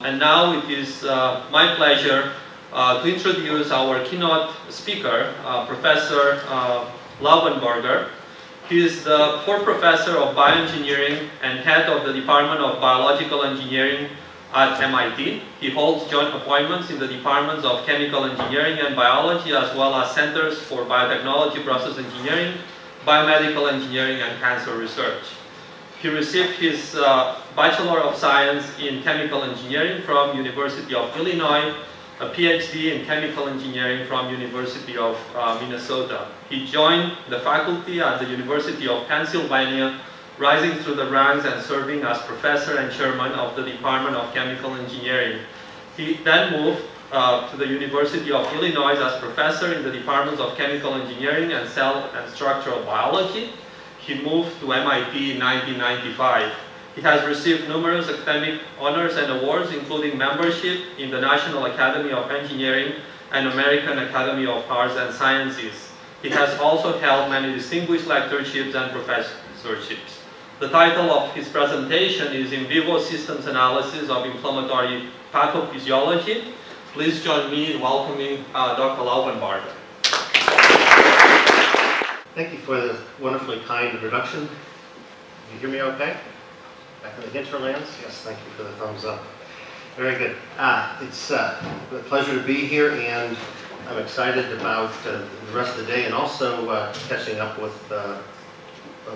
And now it is uh, my pleasure uh, to introduce our keynote speaker, uh, Professor uh, Lauffenburger. He is the Ford professor of bioengineering and head of the Department of Biological Engineering at MIT. He holds joint appointments in the departments of chemical engineering and biology as well as centers for biotechnology, process engineering, biomedical engineering, and cancer research. He received his uh, Bachelor of Science in Chemical Engineering from University of Illinois, a PhD in Chemical Engineering from University of uh, Minnesota. He joined the faculty at the University of Pennsylvania, rising through the ranks and serving as professor and chairman of the Department of Chemical Engineering. He then moved uh, to the University of Illinois as professor in the Departments of Chemical Engineering and Cell and Structural Biology he moved to MIT in 1995. He has received numerous academic honors and awards, including membership in the National Academy of Engineering and American Academy of Arts and Sciences. He has also held many distinguished lectureships and professorships. The title of his presentation is In Vivo Systems Analysis of Inflammatory Pathophysiology. Please join me in welcoming uh, Dr. Lauffenburger. Thank you for the wonderfully kind introduction. Can you hear me okay? Back in the hinterlands? Yes, thank you for the thumbs up. Very good. Uh, it's uh, a pleasure to be here, and I'm excited about uh, the rest of the day and also uh, catching up with uh, uh,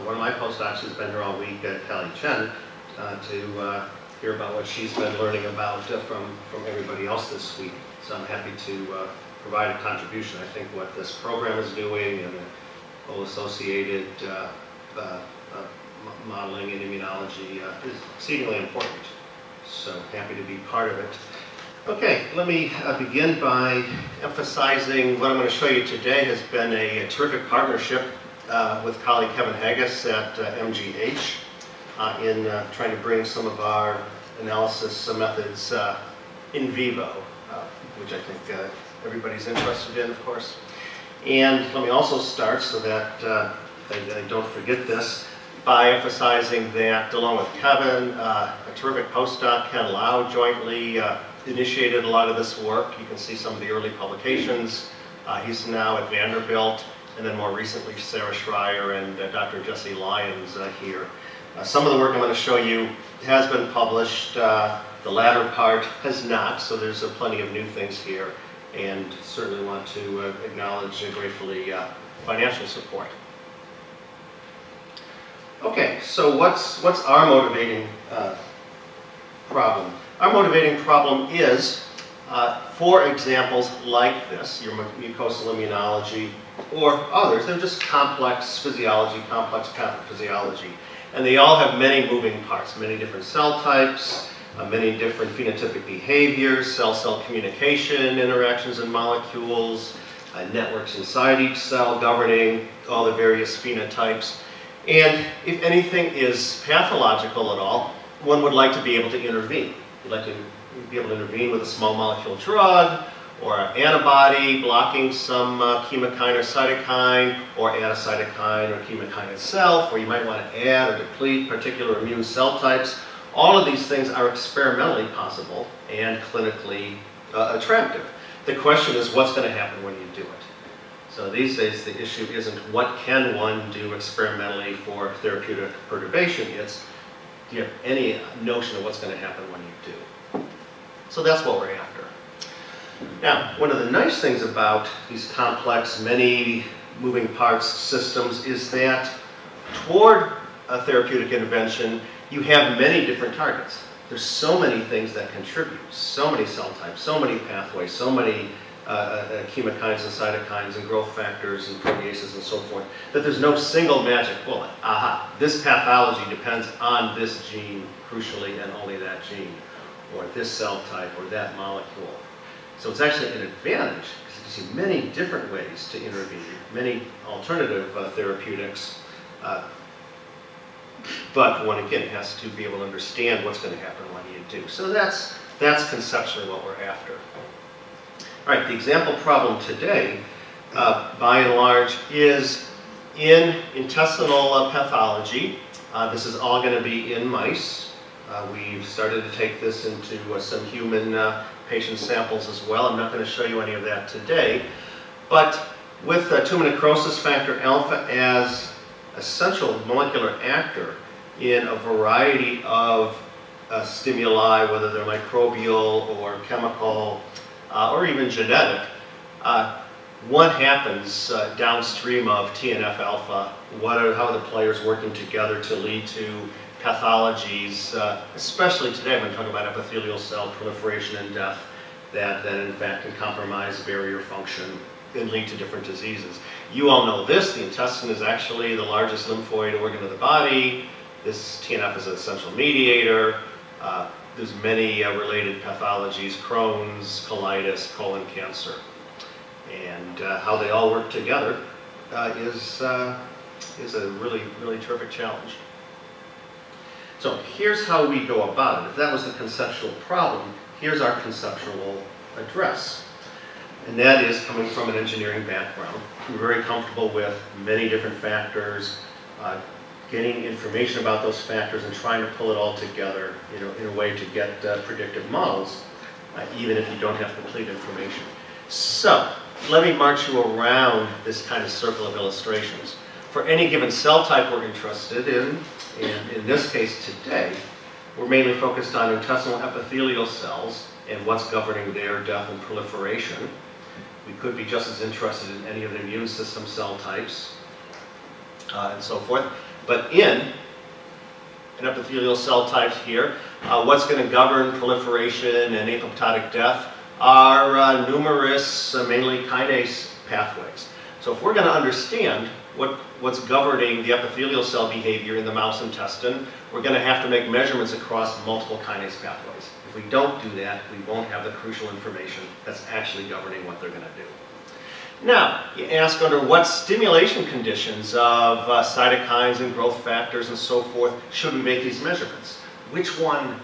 one of my postdocs who's been here all week, Kelly Chen, to hear about what she's been learning about from, from everybody else this week. So I'm happy to provide a contribution. I think what this program is doing and associated uh, uh, uh, modeling and immunology is exceedingly important. So happy to be part of it. Okay, let me uh, begin by emphasizing what I'm going to show you today has been a, a terrific partnership uh, with colleague Kevin Haigis at uh, MGH in trying to bring some of our analysis methods in vivo, which I think everybody's interested in, of course. And let me also start so that uh, I, I, don't forget this by emphasizing that along with Kevin, uh, a terrific postdoc, Ken Lau, jointly uh, initiated a lot of this work. You can see some of the early publications. Uh, he's now at Vanderbilt, and then more recently Sarah Schreier and uh, Dr. Jesse Lyons uh, here. some of the work I'm going to show you has been published. the latter part has not, so there's plenty of new things here and certainly want to uh, acknowledge and gratefully uh, financial support. Okay, so what's, what's our motivating uh, problem? Our motivating problem is, uh, for examples like this, your mucosal immunology, or others, they're just complex physiology, complex pathophysiology. And they all have many moving parts, many different cell types, uh, many different phenotypic behaviors, cell-cell communication, interactions in molecules, uh, networks inside each cell governing all the various phenotypes. And if anything is pathological at all, one would like to be able to intervene. You'd like to be able to intervene with a small molecule drug, or an antibody blocking some uh, chemokine or cytokine, or add a cytokine or chemokine itself, or you might want to add or deplete particular immune cell types, all of these things are experimentally possible and clinically uh, attractive. The question is what's going to happen when you do it. So these days the issue isn't what can one do experimentally for therapeutic perturbation, it's do you have any notion of what's going to happen when you do. So that's what we're after. Now, one of the nice things about these complex, many moving parts systems is that toward a therapeutic intervention, you have many different targets. There's so many things that contribute, so many cell types, so many pathways, so many uh, uh, uh, chemokines and cytokines and growth factors and proteases and so forth, that there's no single magic bullet. Aha, this pathology depends on this gene, crucially, and only that gene, or this cell type, or that molecule. So it's actually an advantage, because it gives you many different ways to intervene, many alternative uh, therapeutics uh, but one again has to be able to understand what's going to happen when you do. So that's, that's conceptually what we're after. All right, the example problem today, uh, by and large, is in intestinal uh, pathology. Uh, this is all going to be in mice. Uh, we've started to take this into uh, some human uh, patient samples as well. I'm not going to show you any of that today. But with tumor necrosis factor alpha as a central molecular actor in a variety of uh, stimuli, whether they're microbial or chemical uh, or even genetic, uh, what happens uh, downstream of TNF alpha? What are, how are the players working together to lead to pathologies, uh, especially today when we talk about epithelial cell proliferation and death, that then in fact can compromise barrier function and lead to different diseases. You all know this, the intestine is actually the largest lymphoid organ of the body. This TNF is an essential mediator. Uh, there's many uh, related pathologies, Crohn's, colitis, colon cancer. And uh, how they all work together uh, is, uh, is a really, really terrific challenge. So here's how we go about it. If that was the conceptual problem, here's our conceptual address. And that is coming from an engineering background. We're very comfortable with many different factors, uh, getting information about those factors and trying to pull it all together you know, in a way to get uh, predictive models, uh, even if you don't have complete information. So, let me march you around this kind of circle of illustrations. For any given cell type we're interested in, and in this case today, we're mainly focused on intestinal epithelial cells and what's governing their death and proliferation. We could be just as interested in any of the immune system cell types uh, and so forth. But in an epithelial cell types here, uh, what's going to govern proliferation and apoptotic death are uh, numerous, uh, mainly kinase pathways. So if we're going to understand what, what's governing the epithelial cell behavior in the mouse intestine, we're going to have to make measurements across multiple kinase pathways. If we don't do that, we won't have the crucial information that's actually governing what they're going to do. Now, you ask under what stimulation conditions of uh, cytokines and growth factors and so forth should we make these measurements? Which one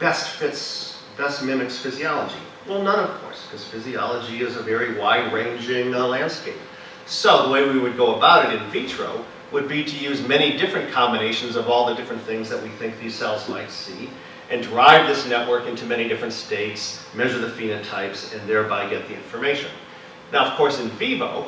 best fits, best mimics physiology? Well, none, of course, because physiology is a very wide-ranging uh, landscape. So the way we would go about it in vitro would be to use many different combinations of all the different things that we think these cells might see and drive this network into many different states, measure the phenotypes, and thereby get the information. Now, of course, in vivo,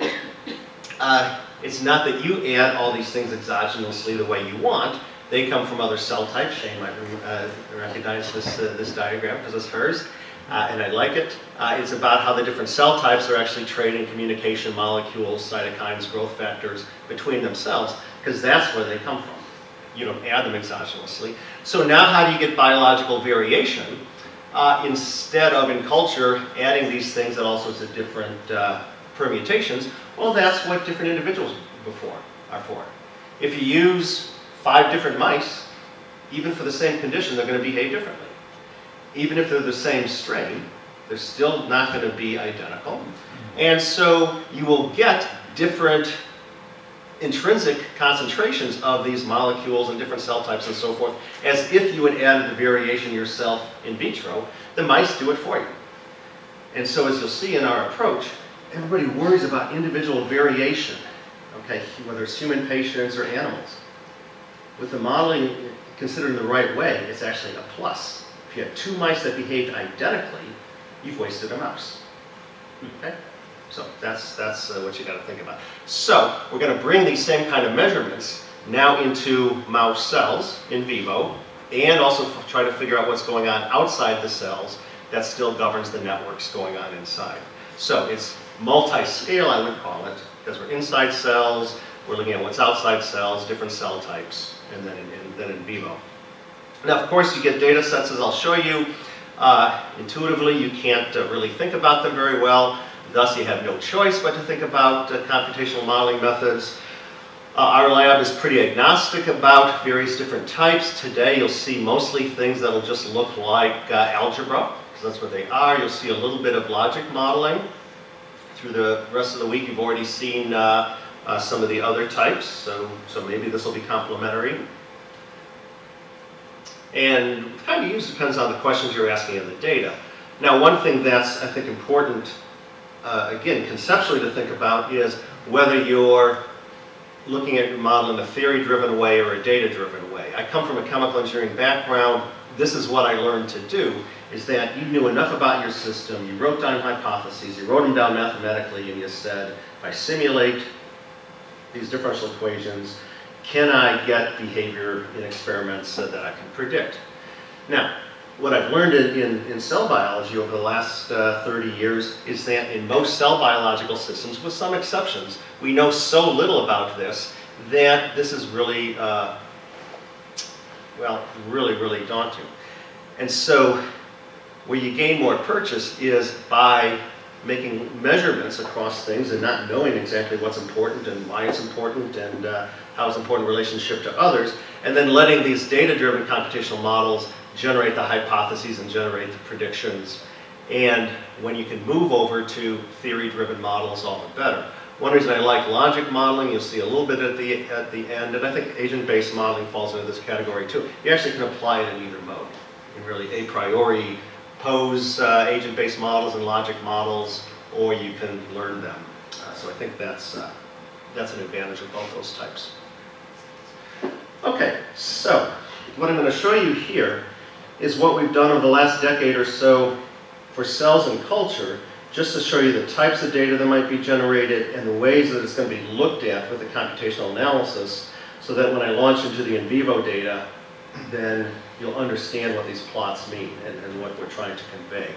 uh, it's not that you add all these things exogenously the way you want. They come from other cell types. Shane might uh, recognize this, uh, this diagram because it's hers, uh, and I like it. Uh, it's about how the different cell types are actually trading communication molecules, cytokines, growth factors between themselves, because that's where they come from. You don't add them exogenously. So now how do you get biological variation? uh, instead of in culture adding these things at all sorts of different uh, permutations, well, that's what different individuals before are for. If you use five different mice, even for the same condition, they're going to behave differently. Even if they're the same strain, they're still not going to be identical. And so you will get different intrinsic concentrations of these molecules and different cell types and so forth, as if you had added the variation yourself in vitro, the mice do it for you. And so as you'll see in our approach, everybody worries about individual variation, okay, whether it's human patients or animals. With the modeling considered in the right way, it's actually a plus. If you have two mice that behaved identically, you've wasted a mouse. Okay? So that's, that's uh, what you got to think about. So we're going to bring these same kind of measurements now into mouse cells in vivo and also try to figure out what's going on outside the cells that still governs the networks going on inside. So it's multi-scale, I would call it, because we're inside cells, we're looking at what's outside cells, different cell types, and then in, then in vivo. Now, of course, you get data sets, as I'll show you. Uh, intuitively, you can't uh, really think about them very well. Thus, you have no choice but to think about uh, computational modeling methods. Uh, our lab is pretty agnostic about various different types. Today, you'll see mostly things that'll just look like uh, algebra, because that's what they are. You'll see a little bit of logic modeling. Through the rest of the week, you've already seen uh, uh, some of the other types, so, so maybe this will be complementary. And kind of use depends on the questions you're asking in the data. Now, one thing that's, I think, important uh, again, conceptually to think about is whether you're looking at your model in a theory-driven way or a data-driven way. I come from a chemical engineering background. this is what I learned to do, is that you knew enough about your system, you wrote down hypotheses, you wrote them down mathematically, and you said, if I simulate these differential equations, can I get behavior in experiments that I can predict? Now, what I've learned in, in, cell biology over the last uh, 30 years is that in most cell biological systems, with some exceptions, we know so little about this that this is really, uh, well, really, really daunting. And so where you gain more purchase is by making measurements across things and not knowing exactly what's important and why it's important and uh, how it's important relationship to others, and then letting these data-driven computational models generate the hypotheses and generate the predictions. And when you can move over to theory-driven models, all the better. One reason I like logic modeling, you'll see a little bit at the, at the end, and I think agent-based modeling falls into this category too. You actually can apply it in either mode. You can really a priori pose uh, agent-based models and logic models, or you can learn them. Uh, so I think that's, uh, that's an advantage of both those types. Okay, so what I'm going to show you here is what we've done over the last decade or so for cells and culture just to show you the types of data that might be generated and the ways that it's going to be looked at with the computational analysis so that when I launch into the in vivo data, then you'll understand what these plots mean and, and what we're trying to convey.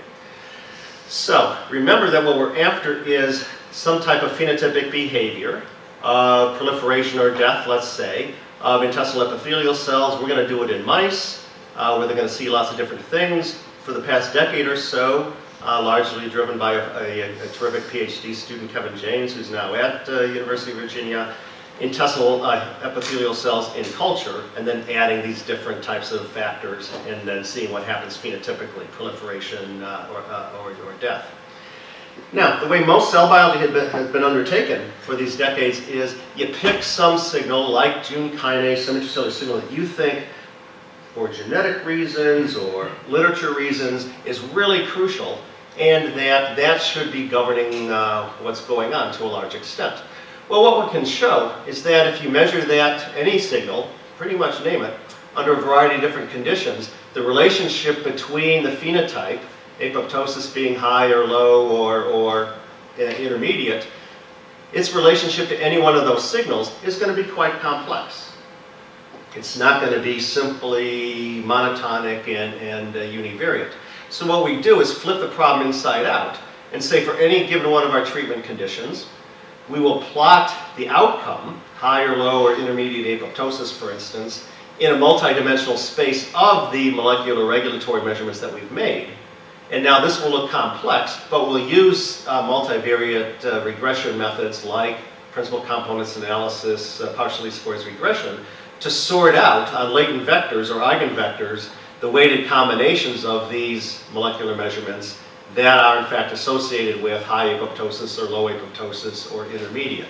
So remember that what we're after is some type of phenotypic behavior, uh, proliferation or death, let's say, of intestinal epithelial cells. We're going to do it in mice, uh, where they're going to see lots of different things. For the past decade or so, uh, largely driven by a, a, a, terrific PhD student, Kevin Janes, who's now at uh, University of Virginia, intestinal uh, epithelial cells in culture, and then adding these different types of factors, and then seeing what happens phenotypically, proliferation uh, or, uh, or, or, death. Now, the way most cell biology been, has been undertaken for these decades is you pick some signal, like Jun kinase, some intracellular signal that you think for genetic reasons or literature reasons is really crucial and that that should be governing uh, what's going on to a large extent. Well, what we can show is that if you measure that, any signal, pretty much name it, under a variety of different conditions, the relationship between the phenotype, apoptosis being high or low or, or uh, intermediate, its relationship to any one of those signals is going to be quite complex. It's not going to be simply monotonic and, and uh, univariate. So what we do is flip the problem inside out and say for any given one of our treatment conditions, we will plot the outcome, high or low or intermediate apoptosis for instance, in a multidimensional space of the molecular regulatory measurements that we've made. And now this will look complex, but we'll use uh, multivariate uh, regression methods like principal components analysis, uh, partial least squares regression, to sort out on latent vectors or eigenvectors the weighted combinations of these molecular measurements that are in fact associated with high apoptosis or low apoptosis or intermediate.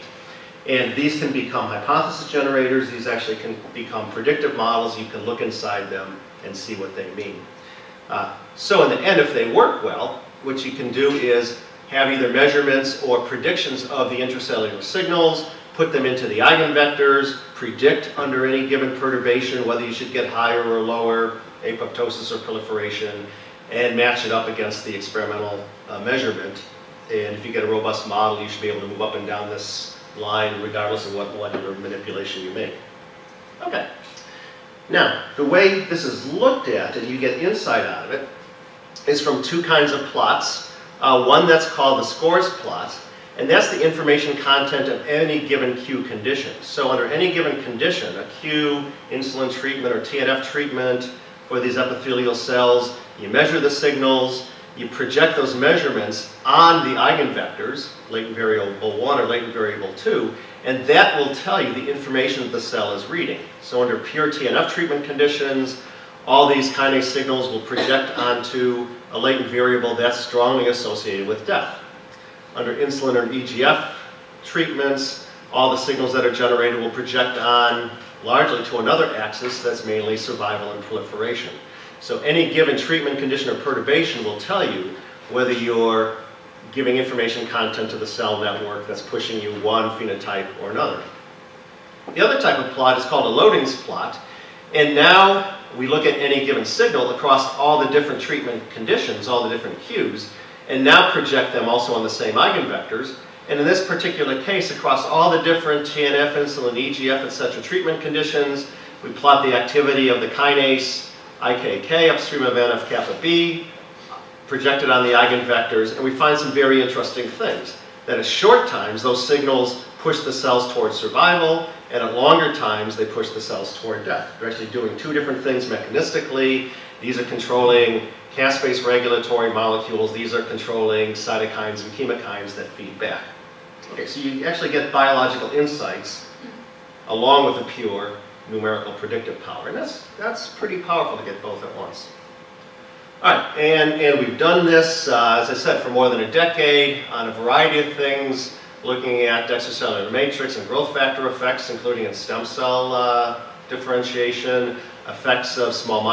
And these can become hypothesis generators. These actually can become predictive models. You can look inside them and see what they mean. Uh, so in the end, if they work well, what you can do is have either measurements or predictions of the intracellular signals, put them into the eigenvectors, predict under any given perturbation whether you should get higher or lower apoptosis or proliferation, and match it up against the experimental uh, measurement. And if you get a robust model, you should be able to move up and down this line regardless of what molecular manipulation you make. Okay. Now, the way this is looked at, and you get insight out of it, is from two kinds of plots. Uh, one that's called the scores plot, and that's the information content of any given cue condition. So under any given condition, a cue insulin treatment or TNF treatment for these epithelial cells, you measure the signals, you project those measurements on the eigenvectors, latent variable 1 or latent variable 2, and that will tell you the information that the cell is reading. So under pure TNF treatment conditions, all these kinase signals will project onto a latent variable that's strongly associated with death under insulin or EGF treatments, all the signals that are generated will project on largely to another axis that's mainly survival and proliferation. So any given treatment condition or perturbation will tell you whether you're giving information content to the cell network that's pushing you one phenotype or another. The other type of plot is called a loadings plot, and now we look at any given signal across all the different treatment conditions, all the different cues, and now project them also on the same eigenvectors. And in this particular case, across all the different TNF, insulin, EGF, etc. treatment conditions, we plot the activity of the kinase IKK upstream of NF-kappa B, projected on the eigenvectors, and we find some very interesting things. That at short times, those signals push the cells towards survival, and at longer times, they push the cells toward death. They're actually doing two different things mechanistically. These are controlling caspase regulatory molecules. These are controlling cytokines and chemokines that feed back. Okay, so you actually get biological insights along with the pure numerical predictive power. And that's, that's pretty powerful to get both at once. All right, and, and we've done this, uh, as I said, for more than a decade on a variety of things, looking at extracellular matrix and growth factor effects, including in stem cell uh, differentiation, effects of small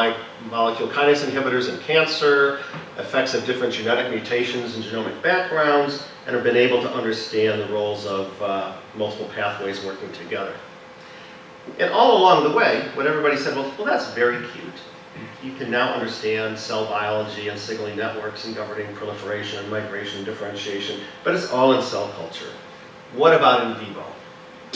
molecule kinase inhibitors in cancer, effects of different genetic mutations and genomic backgrounds, and have been able to understand the roles of uh, multiple pathways working together. And all along the way, when everybody said, well, well, that's very cute. You can now understand cell biology and signaling networks and governing proliferation and migration and differentiation, but it's all in cell culture. What about in vivo?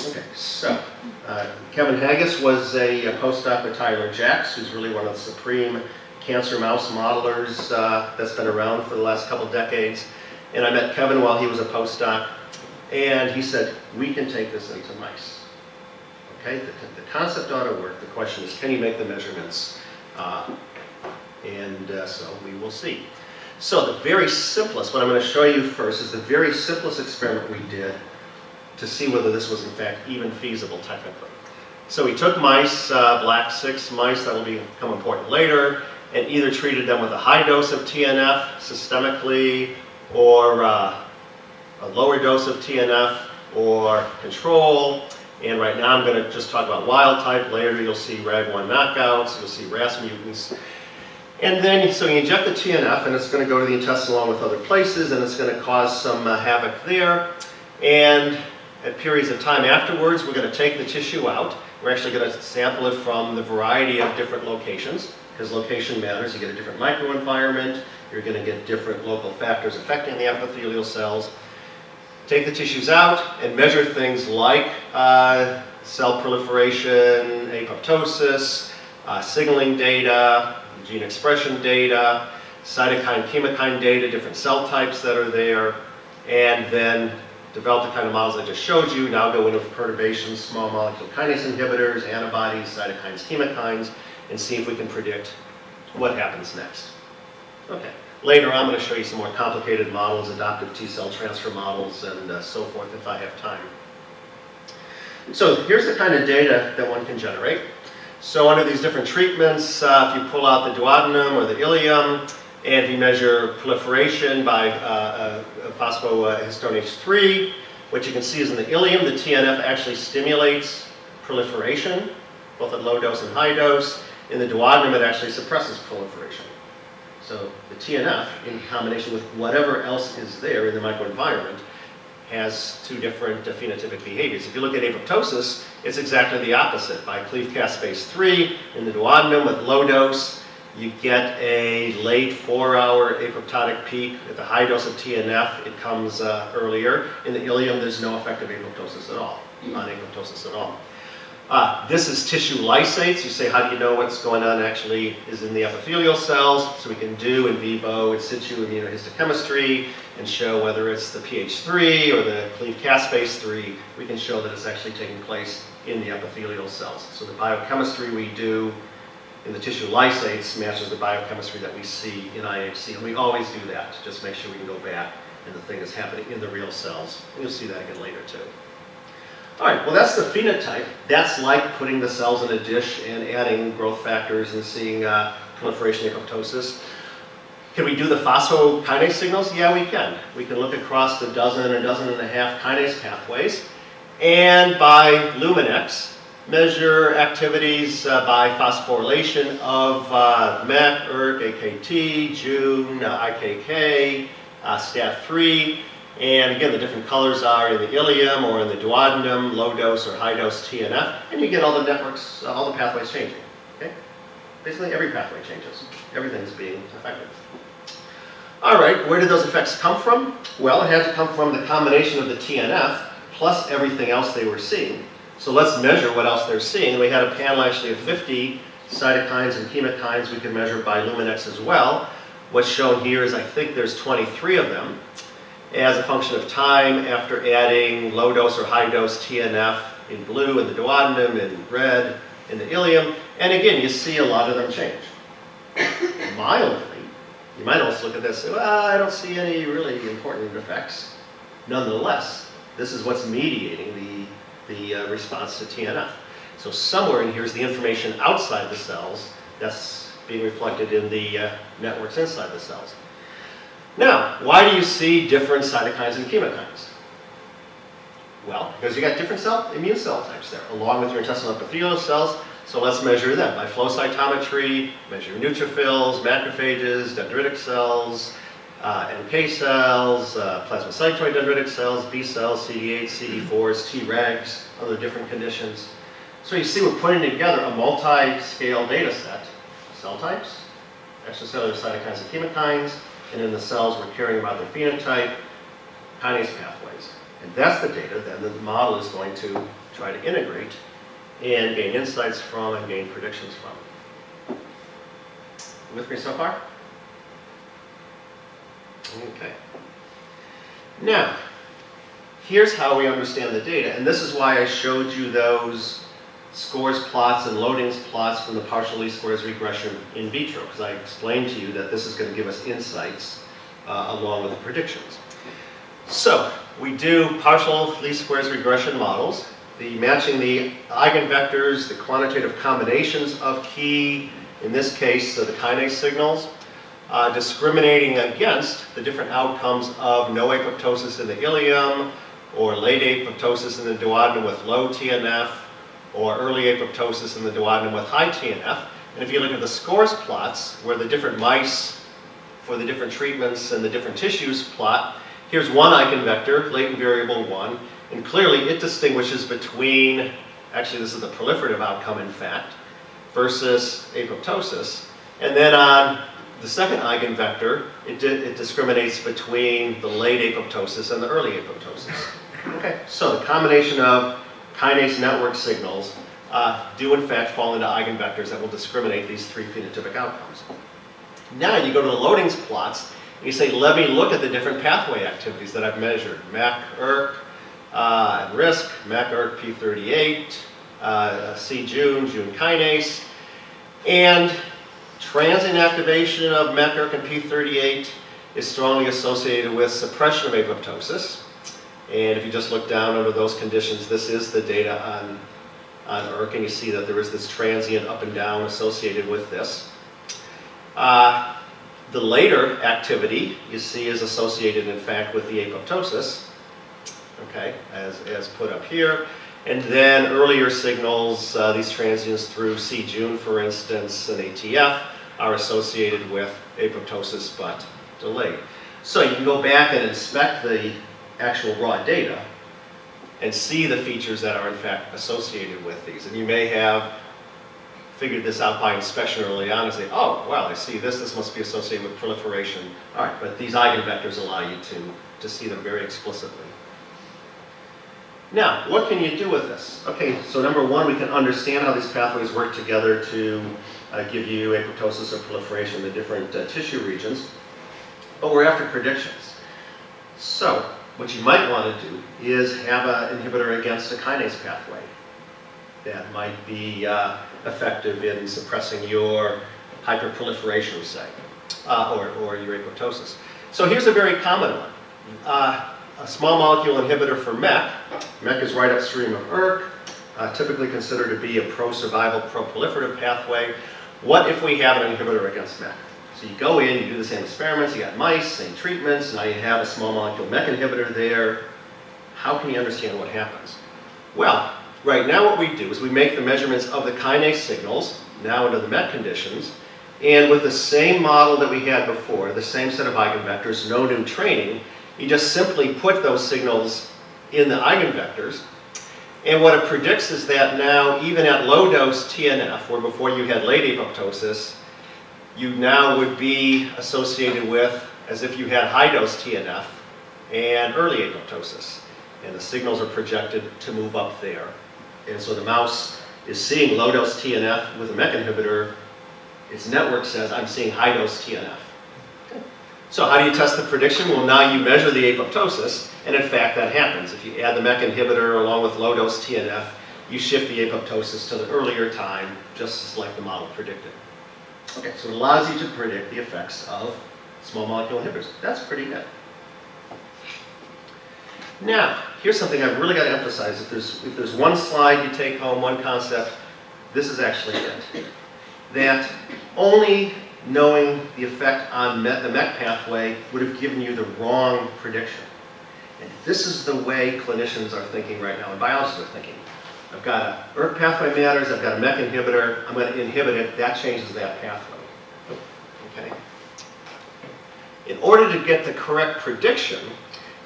Okay, so uh, Kevin Haigis was a, a, postdoc with Tyler Jacks, who's really one of the supreme cancer mouse modelers uh, that's been around for the last couple decades. And I met Kevin while he was a postdoc, and he said, we can take this into mice. Okay, the, the concept ought to work. The question is, can you make the measurements? Uh, and uh, so we will see. So the very simplest, what I'm going to show you first, is the very simplest experiment we did to see whether this was in fact even feasible technically. So we took mice, uh, black 6 mice, that will become important later, and either treated them with a high dose of TNF systemically, or uh, a lower dose of TNF, or control. And right now I'm going to just talk about wild type. Later you'll see RAG1 knockouts, you'll see RAS mutants. And then, so you inject the TNF, and it's going to go to the intestine along with other places, and it's going to cause some uh, havoc there. And at periods of time afterwards, we're going to take the tissue out. We're actually going to sample it from the variety of different locations, because location matters. You get a different microenvironment, you're going to get different local factors affecting the epithelial cells. Take the tissues out and measure things like uh, cell proliferation, apoptosis, uh, signaling data, gene expression data, cytokine, chemokine data, different cell types that are there, and then develop the kind of models I just showed you, now go into perturbations, small molecule kinase inhibitors, antibodies, cytokines, chemokines, and see if we can predict what happens next. Okay. Later I'm going to show you some more complicated models, adoptive T-cell transfer models, and uh, so forth if I have time. So here's the kind of data that one can generate. So under these different treatments, uh, if you pull out the duodenum or the ileum, and we measure proliferation by uh, uh, phosphohistone 3. What you can see is in the ileum, the TNF actually stimulates proliferation, both at low dose and high dose. In the duodenum, it actually suppresses proliferation. So the TNF, in combination with whatever else is there in the microenvironment, has two different uh, phenotypic behaviors. If you look at apoptosis, it's exactly the opposite. By cleaved caspase 3 in the duodenum with low dose, you get a late four-hour apoptotic peak. At the high dose of TNF, it comes uh, earlier. In the ileum, there's no effective apoptosis at all, non apoptosis at all. Uh, this is tissue lysates. You say, how do you know what's going on actually is in the epithelial cells? So we can do in vivo in situ immunohistochemistry and show whether it's the PH3 or the cleaved caspase 3. We can show that it's actually taking place in the epithelial cells. So the biochemistry we do in the tissue lysates matches the biochemistry that we see in IHC. And we always do that to just make sure we can go back and the thing is happening in the real cells. And you'll see that again later too. All right, well that's the phenotype. That's like putting the cells in a dish and adding growth factors and seeing uh, proliferation apoptosis. Can we do the phosphokinase signals? Yeah, we can. We can look across the dozen, a dozen and a half kinase pathways. And by Luminex, measure activities uh, by phosphorylation of uh, MET, ERK, AKT, Jun, uh, IKK, uh, STAT3, and again the different colors are in the ileum or in the duodenum, low dose or high dose TNF, and you get all the networks, uh, all the pathways changing. Okay? basically every pathway changes. Everything is being affected. All right, where did those effects come from? Well, it had to come from the combination of the TNF plus everything else they were seeing. So let's measure what else they're seeing. We had a panel actually of 50 cytokines and chemokines we could measure by Luminex as well. What's shown here is I think there's 23 of them as a function of time after adding low dose or high dose TNF in blue in the duodenum, in red in the ileum. And again, you see a lot of them change. Mildly, you might also look at this and say, well, I don't see any really important effects. Nonetheless, this is what's mediating the, the uh, response to TNF. So somewhere in here is the information outside the cells that's being reflected in the uh, networks inside the cells. Now, why do you see different cytokines and chemokines? Well, because you got different cell, immune cell types there, along with your intestinal epithelial cells. So let's measure them by flow cytometry, measure neutrophils, macrophages, dendritic cells, uh, NK cells, uh, plasmacytoid dendritic cells, B cells, CD8, CD4s, Tregs, other different conditions. So you see we're putting together a multi-scale data set, cell types, extracellular cytokines and chemokines, and in the cells we're caring about their phenotype, kinase pathways. And that's the data that the model is going to try to integrate and gain insights from and gain predictions from. With me so far? Okay. Now, here's how we understand the data, and this is why I showed you those scores plots and loadings plots from the partial least squares regression in vitro, because I explained to you that this is going to give us insights uh, along with the predictions. So, we do partial least squares regression models, the matching the eigenvectors, the quantitative combinations of key, in this case, so the kinase signals, uh, discriminating against the different outcomes of no apoptosis in the ileum, or late apoptosis in the duodenum with low TNF, or early apoptosis in the duodenum with high TNF. And if you look at the scores plots, where the different mice for the different treatments and the different tissues plot, here's one eigenvector, latent variable 1, and clearly it distinguishes between, actually this is the proliferative outcome in fact, versus apoptosis. And then on the second eigenvector, it, it discriminates between the late apoptosis and the early apoptosis. Okay, so the combination of kinase network signals uh, do in fact fall into eigenvectors that will discriminate these three phenotypic outcomes. Now you go to the loadings plots, and you say, let me look at the different pathway activities that I've measured. MEK, ERK, uh, RSK, MEK, ERK, P38, uh, c-Jun, Jun kinase, and transient activation of MEK, ERK, and P38 is strongly associated with suppression of apoptosis. And if you just look down under those conditions, this is the data on, on ERK, and you see that there is this transient up and down associated with this. Uh, the later activity you see is associated, in fact, with the apoptosis, okay, as, as put up here. And then earlier signals, uh, these transients through c-Jun, for instance, and ATF, are associated with apoptosis but delayed. So you can go back and inspect the actual raw data and see the features that are in fact associated with these. And you may have figured this out by inspection early on and say, oh, well, I see this, this must be associated with proliferation. All right, but these eigenvectors allow you to, to see them very explicitly. Now, what can you do with this? Okay, so number one, we can understand how these pathways work together to give you apoptosis or proliferation in the different uh, tissue regions. But we're after predictions. So, what you might want to do is have an inhibitor against a kinase pathway that might be uh, effective in suppressing your hyperproliferation, say, uh, or, or your apoptosis. So here's a very common one. Uh, a small molecule inhibitor for MEK. MEK is right upstream of ERK, uh, typically considered to be a pro-survival, pro-proliferative pathway. What if we have an inhibitor against MEK? So you go in, you do the same experiments, you got mice, same treatments, now you have a small molecule MEK inhibitor there. How can you understand what happens? Well, right now what we do is we make the measurements of the kinase signals, now under the MEK conditions, and with the same model that we had before, the same set of eigenvectors, no new training, you just simply put those signals in the eigenvectors, And what it predicts is that now, even at low dose TNF, where before you had late apoptosis, you now would be associated with as if you had high dose TNF and early apoptosis. And the signals are projected to move up there. And so the mouse is seeing low dose TNF with a MEK inhibitor. Its network says, I'm seeing high dose TNF. So how do you test the prediction? Well, now you measure the apoptosis, and in fact that happens. If you add the MEK inhibitor along with low dose TNF, you shift the apoptosis to the earlier time, just like the model predicted. Okay, so it allows you to predict the effects of small molecule inhibitors. That's pretty good. Now, here's something I've really got to emphasize. If there's, if there's one slide you take home, one concept, this is actually it. That only knowing the effect on MET, the MEK pathway would have given you the wrong prediction. And this is the way clinicians are thinking right now, and biologists are thinking. I've got a ERK pathway matters, I've got a MEK inhibitor, I'm going to inhibit it, that changes that pathway. Okay? In order to get the correct prediction,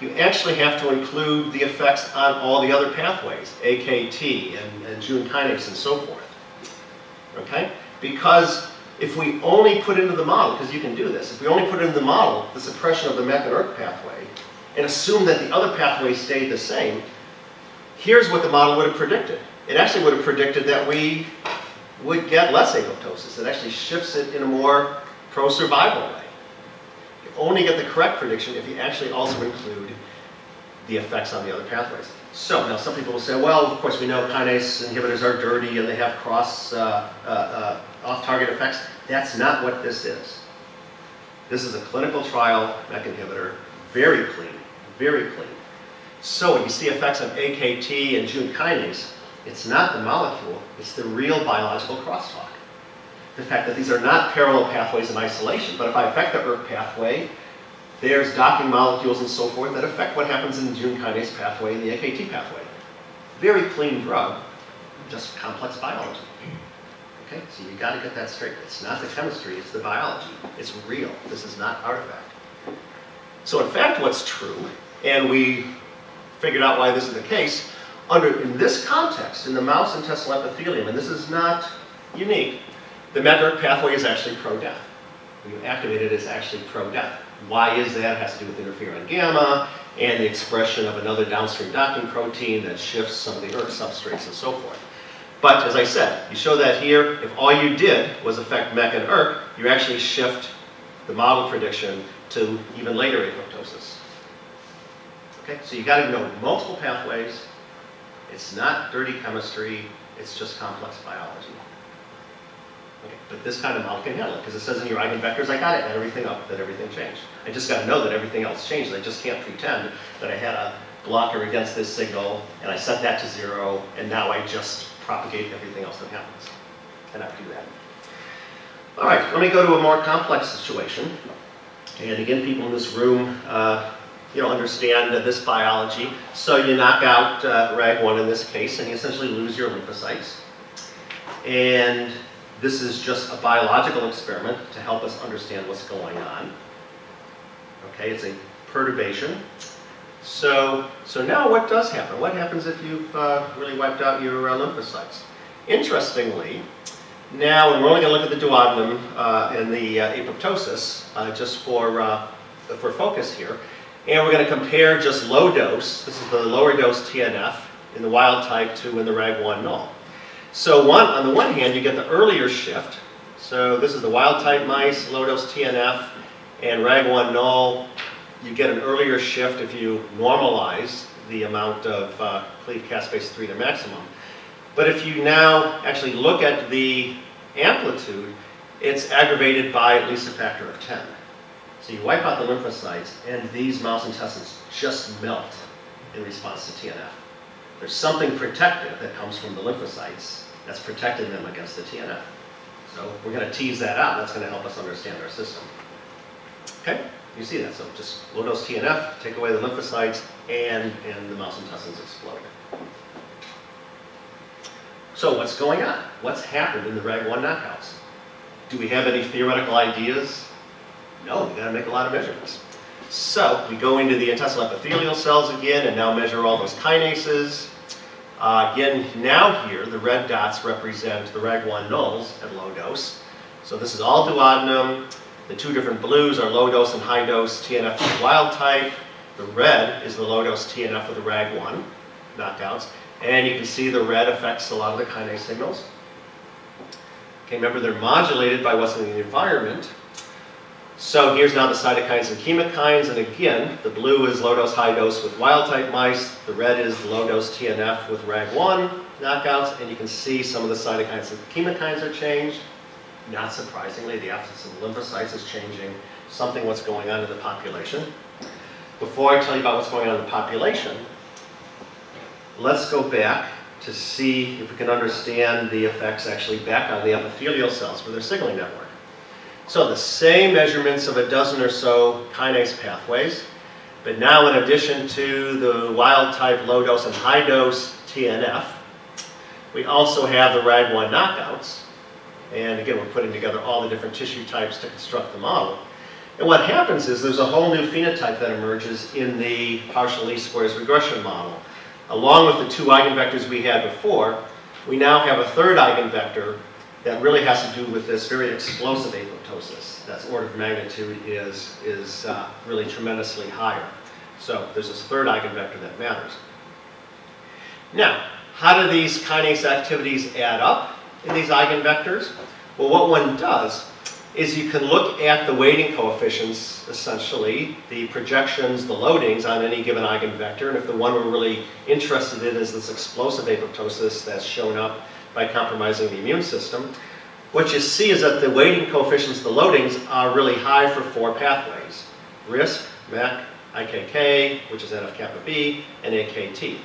you actually have to include the effects on all the other pathways, AKT and, and Jun kinase and so forth. Okay? Because if we only put into the model, because you can do this, if we only put into the model the suppression of the MEK and ERK pathway, and assume that the other pathways stayed the same, here's what the model would have predicted. It actually would have predicted that we would get less apoptosis. It actually shifts it in a more pro-survival way You only get the correct prediction if you actually also include the effects on the other pathways. So now some people will say, well, of course we know kinase inhibitors are dirty and they have cross uh, uh, uh, off-target effects. That's not what this is. This is a clinical trial MEK inhibitor, very clean, very clean. So when you see effects on AKT and Jun kinase, it's not the molecule, it's the real biological crosstalk the fact that these are not parallel pathways in isolation, but if I affect the ERK pathway, there's docking molecules and so forth that affect what happens in the Jun kinase pathway and the AKT pathway. Very clean drug, just complex biology. Okay, so you got to get that straight. It's not the chemistry, it's the biology. It's real. This is not artifact. So in fact, what's true, and we figured out why this is the case, under in this context, in the mouse intestinal epithelium, and this is not unique, the MEK pathway is actually pro-death. When you activate it, it's actually pro-death. Why is that? It has to do with interferon gamma and the expression of another downstream docking protein that shifts some of the ERK substrates and so forth. But as I said, you show that here, if all you did was affect MEK and ERK, you actually shift the model prediction to even later apoptosis. Okay, so you got to know multiple pathways. It's not dirty chemistry, it's just complex biology. Okay, but this kind of model can handle it because it says in your eigenvectors, I got to add everything up that everything changed. I just got to know that everything else changed. I just can't pretend that I had a blocker against this signal and I set that to zero and now I just propagate everything else that happens. Cannot do that. All right, let me go to a more complex situation. And again, people in this room, uh, you know, understand uh, this biology. So you knock out uh, RAG1 in this case, and you essentially lose your lymphocytes. And this is just a biological experiment to help us understand what's going on. Okay, it's a perturbation. So, so now what does happen? What happens if you've uh, really wiped out your uh, lymphocytes? Interestingly, now we're only going to look at the duodenum uh, and the uh, apoptosis, uh, just for, uh, for focus here. And we're going to compare just low dose, this is the lower dose TNF, in the wild type to in the RAG1 null. So one, on the one hand, you get the earlier shift. So this is the wild type mice, low dose TNF, and RAG1 null. You get an earlier shift if you normalize the amount of uh, cleaved caspase 3 to maximum. But if you now actually look at the amplitude, it's aggravated by at least a factor of 10. So you wipe out the lymphocytes, and these mouse intestines just melt in response to TNF. There's something protective that comes from the lymphocytes that's protecting them against the TNF. So we're going to tease that out. That's going to help us understand our system. Okay, you see that. So just low dose TNF, take away the lymphocytes, and, and the mouse intestines explode. So what's going on? What's happened in the RAG1 knockouts? Do we have any theoretical ideas? No, we got to make a lot of measurements. So we go into the intestinal epithelial cells again and now measure all those kinases. Uh, again, now here, the red dots represent the RAG1 nulls at low dose. So this is all duodenum. The two different blues are low dose and high dose TNF with wild type. The red is the low dose TNF with the RAG1 knockouts. And you can see the red affects a lot of the kinase signals. Okay, remember they're modulated by what's in the environment. So here's now the cytokines and chemokines, and again, the blue is low-dose, high-dose with wild-type mice, the red is low-dose TNF with RAG1 knockouts, and you can see some of the cytokines and chemokines are changed. Not surprisingly, the absence of lymphocytes is changing something what's going on in the population. Before I tell you about what's going on in the population, let's go back to see if we can understand the effects actually back on the epithelial cells for their signaling network. So the same measurements of a dozen or so kinase pathways, but now in addition to the wild type low dose and high dose TNF, we also have the RAG1 knockouts. And again, we're putting together all the different tissue types to construct the model. And what happens is there's a whole new phenotype that emerges in the partial least squares regression model. Along with the two eigenvectors we had before, we now have a third eigenvector that really has to do with this very explosive apoptosis. That's order of magnitude is, is uh, really tremendously higher. So there's this third eigenvector that matters. Now, how do these kinase activities add up in these eigenvectors? Well, what one does is you can look at the weighting coefficients, essentially, the projections, the loadings on any given eigenvector, and if the one we're really interested in is this explosive apoptosis that's shown up by compromising the immune system, what you see is that the weighting coefficients, the loadings, are really high for four pathways. RISC, MEK, IKK, which is NF-kappa B, and AKT.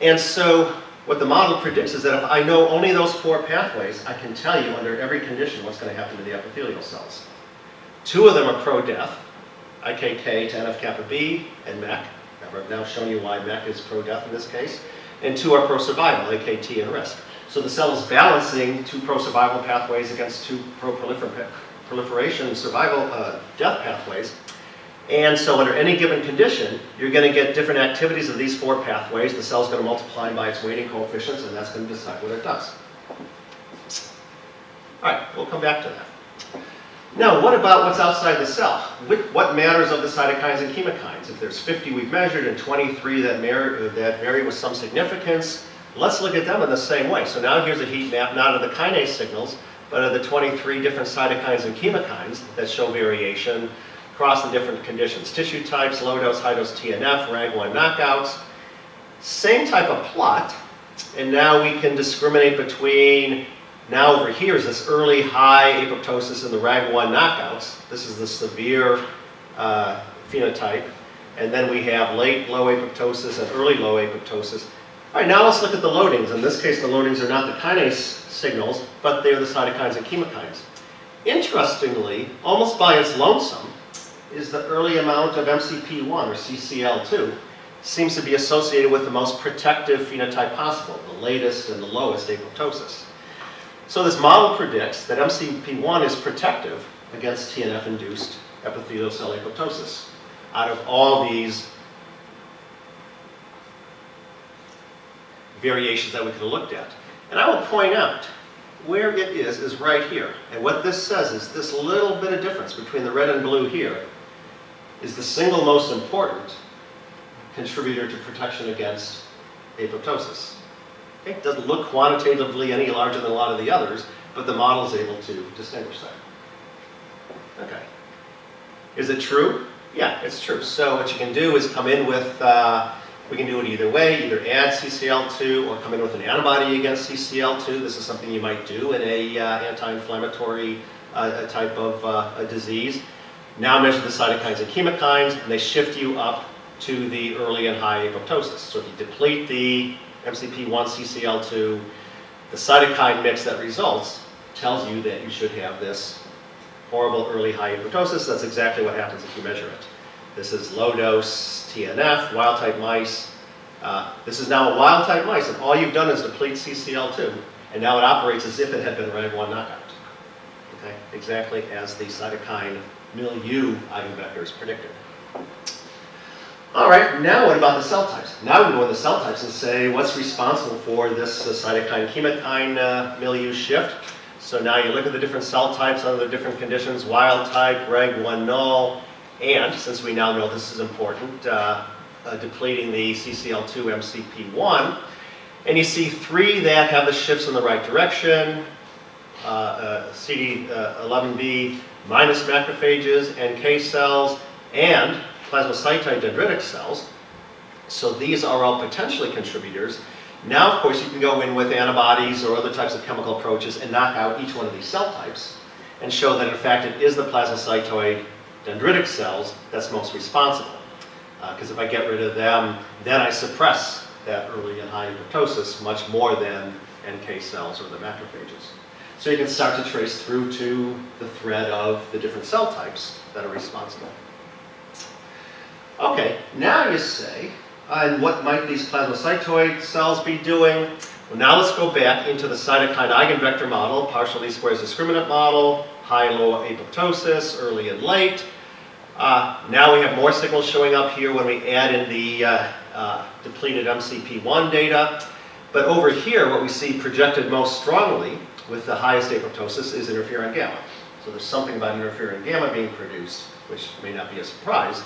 And so what the model predicts is that if I know only those four pathways, I can tell you under every condition what's going to happen to the epithelial cells. Two of them are pro-death, IKK to NF-kappa B, and MEK. I've now shown you why MEK is pro-death in this case. And two are pro-survival, AKT and RISC. So the cell is balancing two pro-survival pathways against two pro-proliferation survival uh, death pathways. And so under any given condition, you're going to get different activities of these four pathways. The cell's going to multiply by its weighting coefficients, and that's going to decide what it does. All right, we'll come back to that. Now, what about what's outside the cell? What matters of the cytokines and chemokines? If there's 50 we've measured and 23 that, that vary with some significance, Let's look at them in the same way. So now here's a heat map, not of the kinase signals, but of the 23 different cytokines and chemokines that show variation across the different conditions. Tissue types, low dose, high dose TNF, RAG1 knockouts. Same type of plot, and now we can discriminate between, now over here is this early high apoptosis in the RAG1 knockouts. This is the severe uh, phenotype. And then we have late low apoptosis and early low apoptosis. All right, now let's look at the loadings. In this case, the loadings are not the kinase signals, but they're the cytokines and chemokines. Interestingly, almost by its lonesome, is the early amount of MCP1 or CCL2 seems to be associated with the most protective phenotype possible, the latest and the lowest apoptosis. So this model predicts that MCP1 is protective against TNF-induced epithelial cell apoptosis. Out of all these variations that we could have looked at. And I will point out where it is is right here. And what this says is this little bit of difference between the red and blue here is the single most important contributor to protection against apoptosis. It doesn't look quantitatively any larger than a lot of the others, but the model is able to distinguish that. Okay. Is it true? Yeah, it's true. So what you can do is come in with uh, we can do it either way, either add CCL2 or come in with an antibody against CCL2. This is something you might do in a uh, anti-inflammatory uh, type of uh, disease. Now measure the cytokines and chemokines, and they shift you up to the early and high apoptosis. So if you deplete the MCP1 CCL2, the cytokine mix that results tells you that you should have this horrible early high apoptosis. That's exactly what happens if you measure it. This is low dose TNF, wild type mice. Uh, this is now a wild type mice, and all you've done is deplete CCL2, and now it operates as if it had been RAG1 knockout. Okay, exactly as the cytokine milieu eigenvectors predicted. All right, now what about the cell types? Now we go into the cell types and say what's responsible for this uh, cytokine chemokine uh, milieu shift. So now you look at the different cell types under the different conditions, wild type, reg1 null, and since we now know this is important, uh, uh depleting the CCL2 MCP1. And you see three that have the shifts in the right direction, uh, uh, CD11B minus macrophages, NK cells, and plasmacytoid dendritic cells. So these are all potentially contributors. Now, of course, you can go in with antibodies or other types of chemical approaches and knock out each one of these cell types and show that, in fact, it is the plasmacytoid dendritic cells that's most responsible. Because uh, if I get rid of them, then I suppress that early and high apoptosis much more than NK cells or the macrophages. So you can start to trace through to the thread of the different cell types that are responsible. Okay, now you say, uh, and what might these plasmacytoid cells be doing? Well, now let's go back into the cytokine eigenvector model, partial least squares discriminant model, high and low apoptosis, early and late. Uh, now we have more signals showing up here when we add in the uh, uh, depleted MCP1 data. But over here, what we see projected most strongly with the highest apoptosis is interferon gamma. So there's something about interferon gamma being produced, which may not be a surprise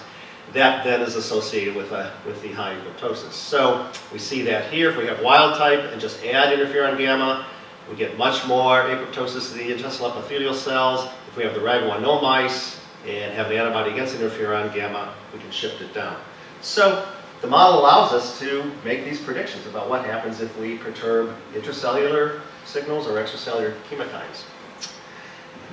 that then is associated with, a, with the high apoptosis. So we see that here, if we have wild type and just add interferon gamma, we get much more apoptosis of the intestinal epithelial cells. If we have the RAG1 null mice and have an antibody against interferon gamma, we can shift it down. So the model allows us to make these predictions about what happens if we perturb intracellular signals or extracellular chemokines.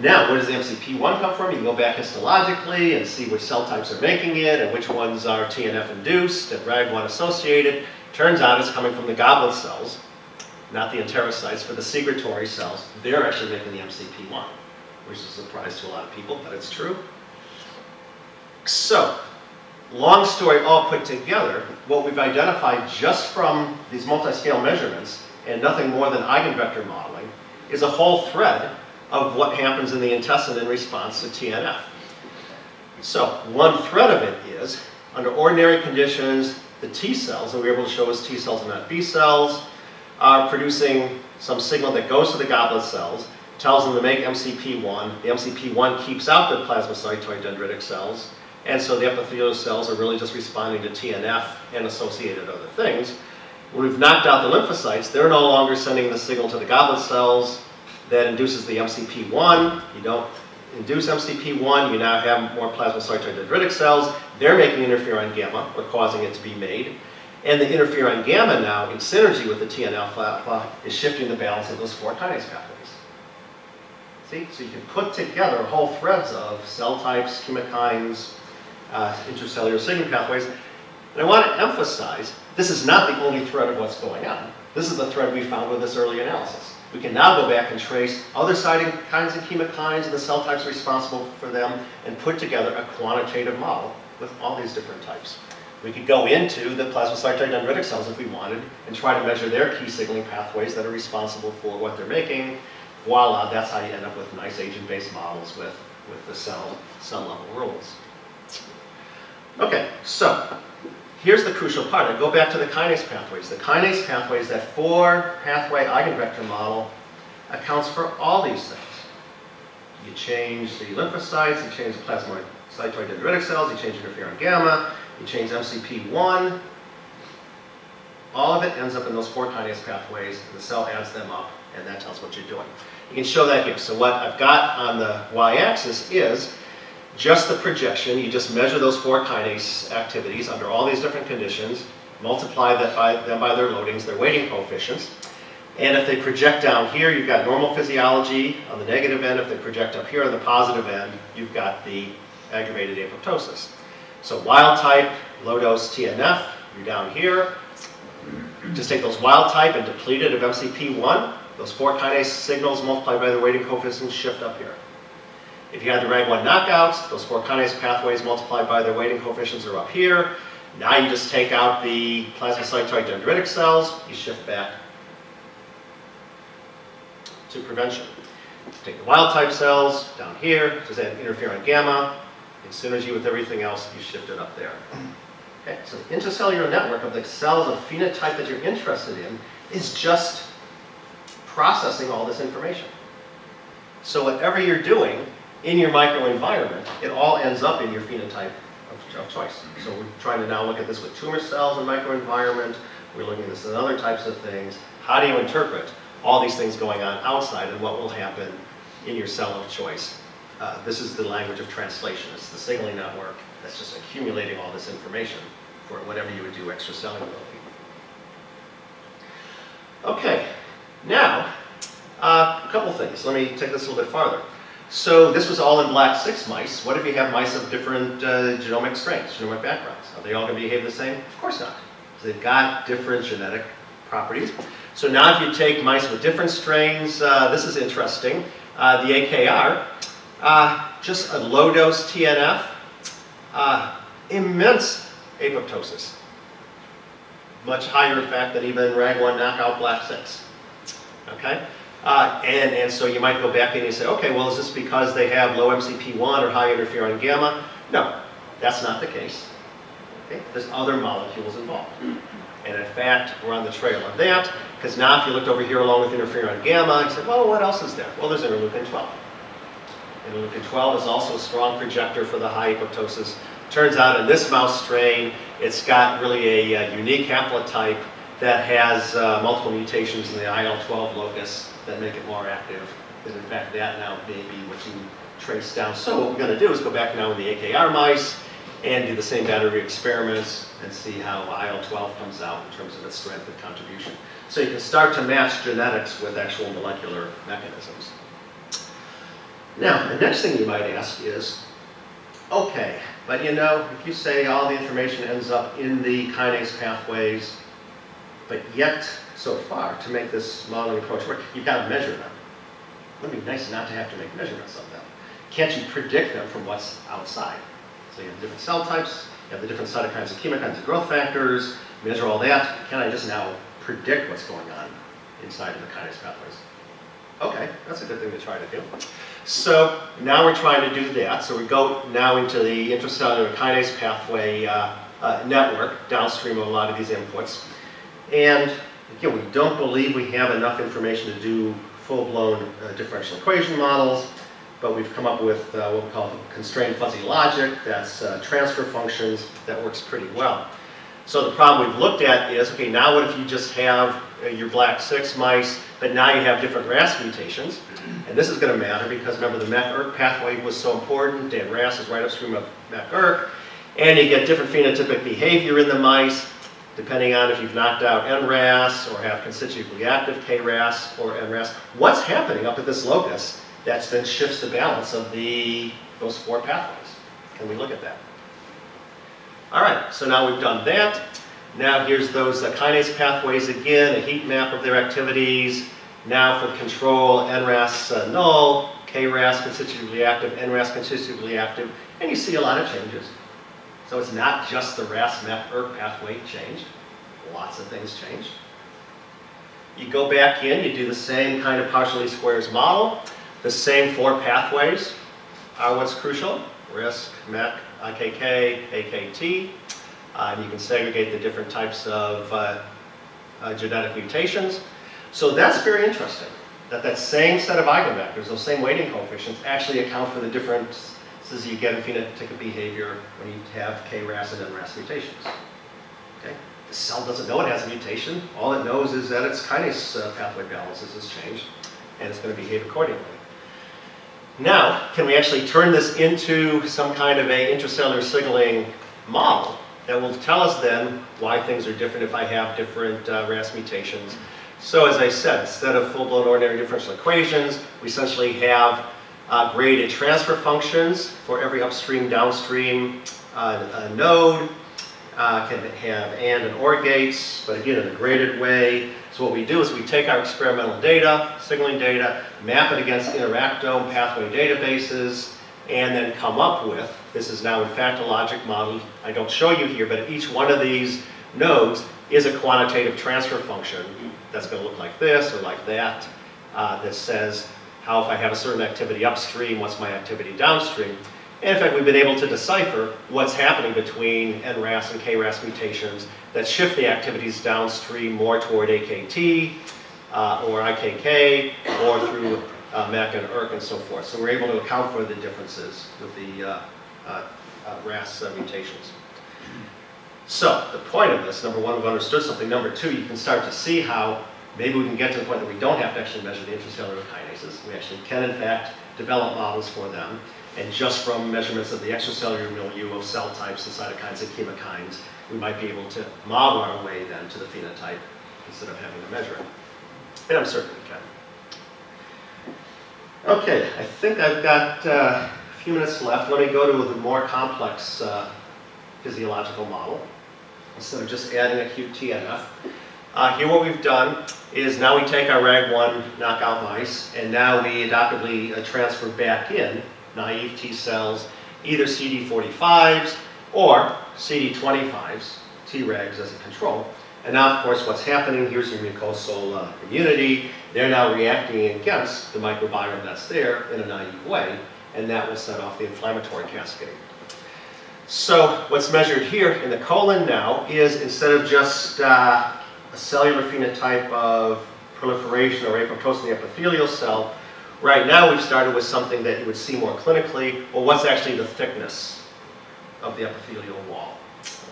Now, where does the MCP1 come from? You can go back histologically and see which cell types are making it and which ones are TNF-induced and RAG1 associated. Turns out it's coming from the goblet cells, not the enterocytes, but the secretory cells. They're actually making the MCP1, which is a surprise to a lot of people, but it's true. So, long story all put together, what we've identified just from these multi-scale measurements and nothing more than eigenvector modeling is a whole thread of what happens in the intestine in response to TNF. So one thread of it is, under ordinary conditions, the T cells, and we were able to show as T cells and not B cells, are producing some signal that goes to the goblet cells, tells them to make MCP1. The MCP1 keeps out the plasmacytoid dendritic cells, and so the epithelial cells are really just responding to TNF and associated other things. When we've knocked out the lymphocytes, they're no longer sending the signal to the goblet cells, that induces the MCP1. You don't induce MCP1, you now have more plasmacytoid dendritic cells. They're making interferon gamma, or causing it to be made. And the interferon gamma now, in synergy with the TNF-alpha, is shifting the balance of those four kinase pathways. See? So you can put together whole threads of cell types, chemokines, uh, intracellular signaling pathways. And I want to emphasize, this is not the only thread of what's going on. This is the thread we found with this early analysis. We can now go back and trace other kinds of chemokines and the cell types responsible for them and put together a quantitative model with all these different types. We could go into the plasmacytoid dendritic cells if we wanted and try to measure their key signaling pathways that are responsible for what they're making. Voila, that's how you end up with nice agent-based models with, with the cell, cell level rules. Okay, so here's the crucial part. I go back to the kinase pathways. The kinase pathways, that four pathway eigenvector model, accounts for all these things. You change the lymphocytes, you change the plasmacytoid dendritic cells, you change interferon gamma, you change MCP1. All of it ends up in those four kinase pathways, and the cell adds them up, and that tells what you're doing. You can show that here. So what I've got on the y-axis is just the projection, you just measure those four kinase activities under all these different conditions, multiply that by, them by their loadings, their weighting coefficients, and if they project down here, you've got normal physiology on the negative end. If they project up here on the positive end, you've got the aggravated apoptosis. So wild type, low dose TNF, you're down here. Just take those wild type and deplete it of MCP1. Those four kinase signals multiplied by the weighting coefficients shift up here. If you had the RAG1 knockouts, those four kinase pathways multiplied by their weighting coefficients are up here. Now you just take out the plasmacytoid dendritic cells, you shift back to prevention. Take the wild type cells down here, just add interferon gamma, in synergy with everything else, you shift it up there. Okay, so the intracellular network of the cells of phenotype that you're interested in is just processing all this information. So whatever you're doing in your microenvironment, it all ends up in your phenotype of, of choice. So we're trying to now look at this with tumor cells and microenvironment. We're looking at this in other types of things. How do you interpret all these things going on outside and what will happen in your cell of choice? Uh, this is the language of translation. It's the signaling network that's just accumulating all this information for whatever you would do extracellularly. Okay, now, uh, a couple things. Let me take this a little bit farther. So this was all in black 6 mice. What if you have mice of different uh, genomic strains, genomic backgrounds? Are they all going to behave the same? Of course not. They've got different genetic properties. So now if you take mice with different strains, uh, this is interesting. Uh, the AKR, uh, just a low dose TNF, uh, immense apoptosis. Much higher, in fact, than even RAG1 knockout black 6. Okay? Uh, and, and so you might go back and you say, okay, well, is this because they have low MCP1 or high interferon gamma? No, that's not the case. Okay? There's other molecules involved. And in fact, we're on the trail of that, because now if you looked over here along with interferon gamma, you said, well, what else is there? Well, there's interleukin 12. Interleukin 12 is also a strong projector for the high apoptosis. Turns out in this mouse strain, it's got really a, a unique haplotype that has uh, multiple mutations in the IL-12 locus that make it more active. And in fact, that now may be what you trace down. So what we're going to do is go back now with the AKR mice and do the same battery experiments and see how IL-12 comes out in terms of its strength and contribution. So you can start to match genetics with actual molecular mechanisms. Now, the next thing you might ask is, okay, but you know, if you say all the information ends up in the kinase pathways, but yet, so far, to make this modeling approach work, you've got to measure them. It be nice not to have to make measurements of them. Can't you predict them from what's outside? So you have different cell types, you have the different cytokines and chemokines and growth factors, measure all that. Can I just now predict what's going on inside of the kinase pathways? Okay, that's a good thing to try to do. So now we're trying to do that. So we go now into the intracellular kinase pathway uh, uh, network downstream of a lot of these inputs. And again, we don't believe we have enough information to do full-blown uh, differential equation models, but we've come up with uh, what we call constrained fuzzy logic. That's uh, transfer functions that works pretty well. So the problem we've looked at is, okay, now what if you just have uh, your black 6 mice, but now you have different RAS mutations? And this is going to matter because remember the MEK-ERK pathway was so important, and RAS is right upstream of MEK-ERK, and you get different phenotypic behavior in the mice depending on if you've knocked out NRAS or have constitutively active KRAS or NRAS. What's happening up at this locus that then shifts the balance of the those four pathways? Can we look at that? All right, so now we've done that. Now here's those uh, kinase pathways again, a heat map of their activities. Now for control, NRAS uh, null, KRAS constitutively active, NRAS constitutively active, and you see a lot of changes. So it's not just the RAS ERK pathway changed. Lots of things changed. You go back in, you do the same kind of partial least squares model. The same four pathways are what's crucial. RISC, MEK, IKK, AKT. Uh, and you can segregate the different types of uh, uh, genetic mutations. So that's very interesting, that that same set of eigenvectors, those same weighting coefficients, actually account for the differences you get in phenotypic behavior when you have KRAS and NRAS mutations. Okay? The cell doesn't know it has a mutation. All it knows is that its kinase uh, pathway balances has changed, and it's going to behave accordingly. Now, can we actually turn this into some kind of a intracellular signaling model that will tell us then why things are different if I have different uh, RAS mutations? So as I said, instead of full-blown ordinary differential equations, we essentially have uh, graded transfer functions for every upstream, downstream uh, node. Uh, can have AND and OR gates, but again in a graded way. So what we do is we take our experimental data, signaling data, map it against interactome pathway databases, and then come up with, this is now in fact a logic model, I don't show you here, but each one of these nodes is a quantitative transfer function that's going to look like this or like that, uh, that says how if I have a certain activity upstream, what's my activity downstream. And in fact, we've been able to decipher what's happening between NRAS and KRAS mutations that shift the activities downstream more toward AKT uh, or IKK or through uh, and ERK and so forth. So we're able to account for the differences with the uh, uh, uh RAS uh, mutations. So the point of this, number one, we've understood something. Number two, you can start to see how maybe we can get to the point that we don't have to actually measure the intracellular kinases. We actually can, in fact, develop models for them. And just from measurements of the extracellular milieu of cell types and cytokines and chemokines, we might be able to model our way then to the phenotype instead of having to measure it. And I'm certain we can. Okay, I think I've got uh, a few minutes left. Let me go to the more complex uh, physiological model instead of just adding acute TNF. Uh, here what we've done is now we take our RAG1 knockout mice and now we adaptively uh, transfer back in naive T cells, either CD45s or CD25s, Tregs as a control. And now, of course, what's happening, here's your mucosal uh, immunity. They're now reacting against the microbiome that's there in a naive way, and that will set off the inflammatory cascade. So what's measured here in the colon now is instead of just uh, cellular phenotype of proliferation or apoptosis in the epithelial cell, right now we've started with something that you would see more clinically, well what's actually the thickness of the epithelial wall.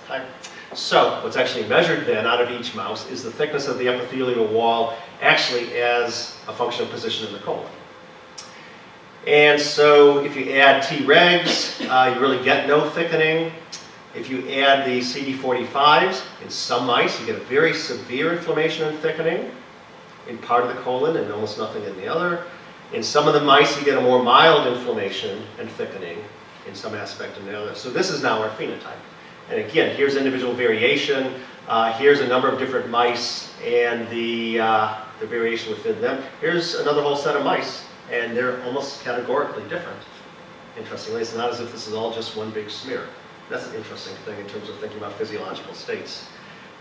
Okay? So what's actually measured then out of each mouse is the thickness of the epithelial wall actually as a function of position in the colon. And so if you add Tregs, uh, you really get no thickening. If you add the CD45s, in some mice, you get a very severe inflammation and thickening in part of the colon and almost nothing in the other. In some of the mice, you get a more mild inflammation and thickening in some aspect and the other. So this is now our phenotype. And again, here's individual variation. Uh, here's a number of different mice and the, uh, the variation within them. Here's another whole set of mice and they're almost categorically different. Interestingly, it's not as if this is all just one big smear. That's an interesting thing in terms of thinking about physiological states.